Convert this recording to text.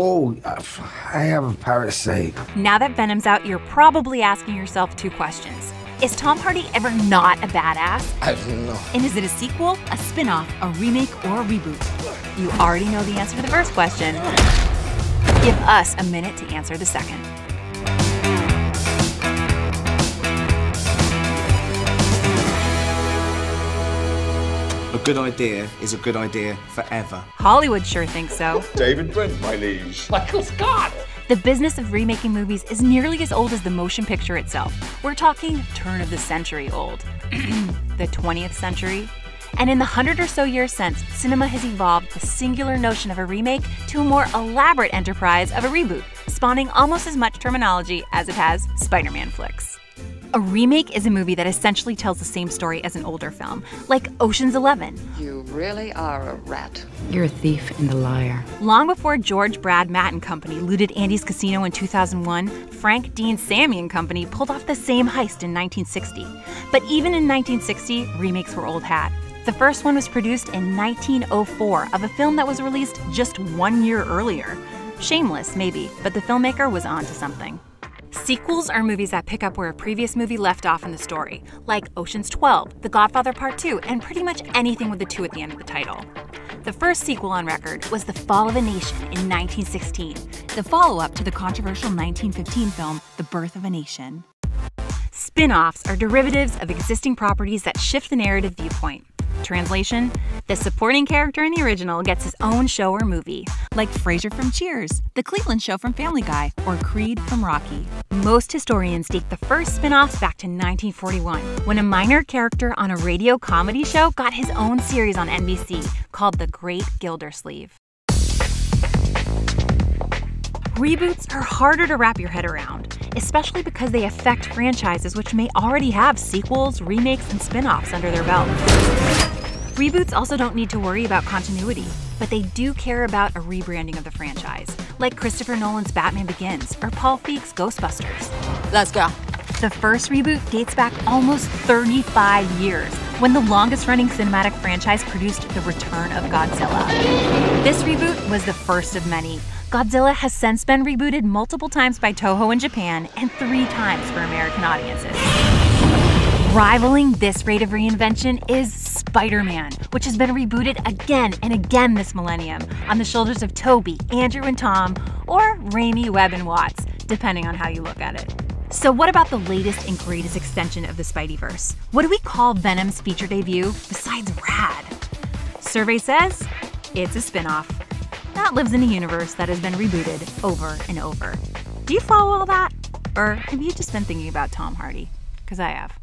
Oh, I have a parasite. Now that Venom's out, you're probably asking yourself two questions. Is Tom Hardy ever not a badass? I don't know. And is it a sequel, a spin off, a remake, or a reboot? You already know the answer to the first question. Give us a minute to answer the second. Good idea is a good idea forever. Hollywood sure thinks so. David Brent, my liege. Michael oh, Scott! The business of remaking movies is nearly as old as the motion picture itself. We're talking turn of the century old. the 20th century? And in the hundred or so years since, cinema has evolved the singular notion of a remake to a more elaborate enterprise of a reboot, spawning almost as much terminology as it has Spider Man flicks. A remake is a movie that essentially tells the same story as an older film, like Ocean's Eleven. You really are a rat. You're a thief and a liar. Long before George Brad Matt and Company looted Andy's Casino in 2001, Frank Dean Sammy and Company pulled off the same heist in 1960. But even in 1960, remakes were old hat. The first one was produced in 1904 of a film that was released just one year earlier. Shameless, maybe, but the filmmaker was on to something. Sequels are movies that pick up where a previous movie left off in the story, like Ocean's 12, The Godfather Part 2, and pretty much anything with the 2 at the end of the title. The first sequel on record was The Fall of a Nation in 1916, the follow up to the controversial 1915 film The Birth of a Nation. Spin offs are derivatives of existing properties that shift the narrative viewpoint. Translation The supporting character in the original gets his own show or movie, like Frasier from Cheers, The Cleveland Show from Family Guy, or Creed from Rocky. Most historians date the first spin offs back to 1941, when a minor character on a radio comedy show got his own series on NBC called The Great Gildersleeve. Reboots are harder to wrap your head around, especially because they affect franchises which may already have sequels, remakes, and spin offs under their belt. Reboots also don't need to worry about continuity, but they do care about a rebranding of the franchise, like Christopher Nolan's Batman Begins or Paul Feig's Ghostbusters. Let's go. The first reboot dates back almost 35 years, when the longest running cinematic franchise produced The Return of Godzilla. This reboot was the first of many. Godzilla has since been rebooted multiple times by Toho in Japan and three times for American audiences. Rivaling this rate of reinvention is Spider Man, which has been rebooted again and again this millennium on the shoulders of Tobey, Andrew and Tom, or Raimi, Webb, and Watts, depending on how you look at it. So, what about the latest and greatest extension of the Spideyverse? What do we call Venom's feature debut besides Rad? Survey says it's a spinoff that lives in a universe that has been rebooted over and over. Do you follow all that? Or have you just been thinking about Tom Hardy? Because I have.